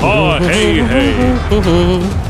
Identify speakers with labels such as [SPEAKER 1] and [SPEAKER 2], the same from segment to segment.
[SPEAKER 1] Oh, hey, hey.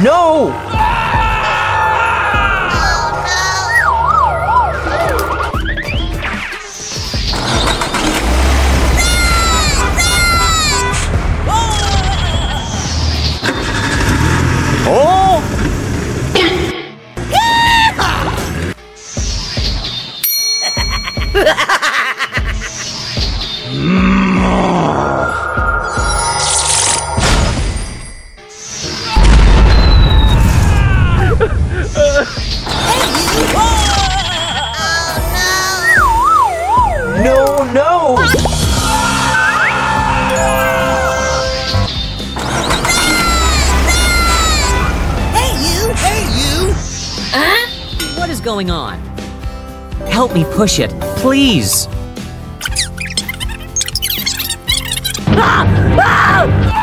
[SPEAKER 2] No! No, no!
[SPEAKER 3] Hey, you! Hey, you!
[SPEAKER 4] What is going on? Help me push it, please.
[SPEAKER 2] No,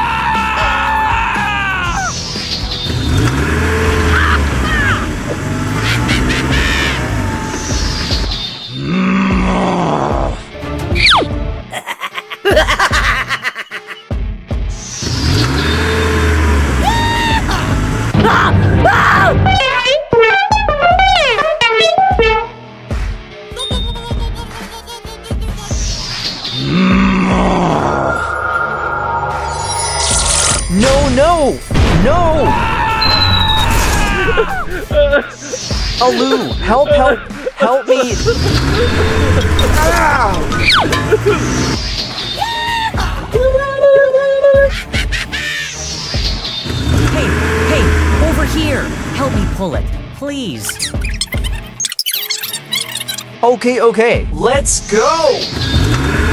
[SPEAKER 2] no! No! Alu, help, help, help me!
[SPEAKER 4] Hey, hey, over here. Help me pull it, please.
[SPEAKER 2] Okay, okay, let's go!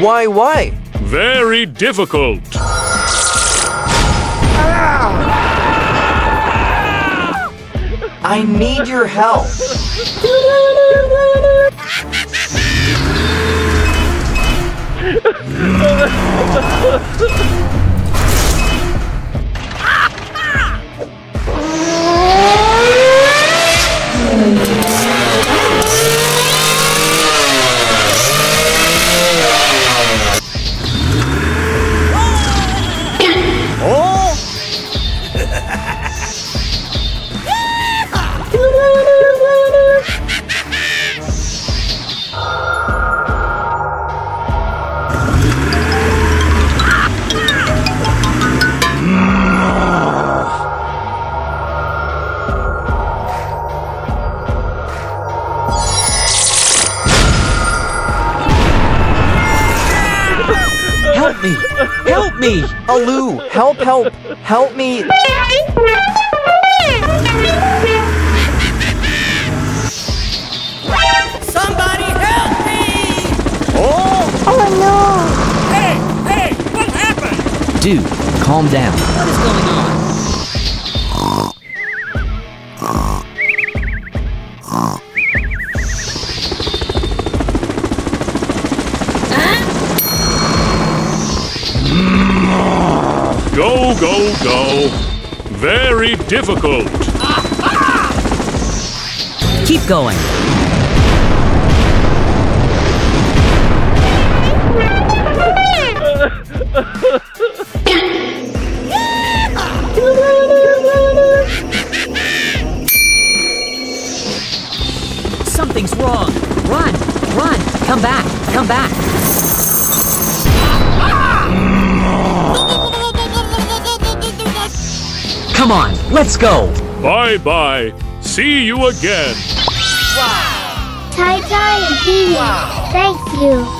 [SPEAKER 2] Why, why?
[SPEAKER 1] Very difficult.
[SPEAKER 2] I need your help.
[SPEAKER 4] Help me! Help me!
[SPEAKER 2] Alu, help, help, help me!
[SPEAKER 3] Somebody help me!
[SPEAKER 2] Oh, oh! No.
[SPEAKER 5] Hey, hey, what happened?
[SPEAKER 4] Dude, calm down. What is going on?
[SPEAKER 1] go, go. Very difficult.
[SPEAKER 4] Keep going. Something's wrong. Run, run, come back, come back. Come on, let's go.
[SPEAKER 1] Bye bye. See you again. Wow.
[SPEAKER 6] Tai Tai and Pee Wee, thank you.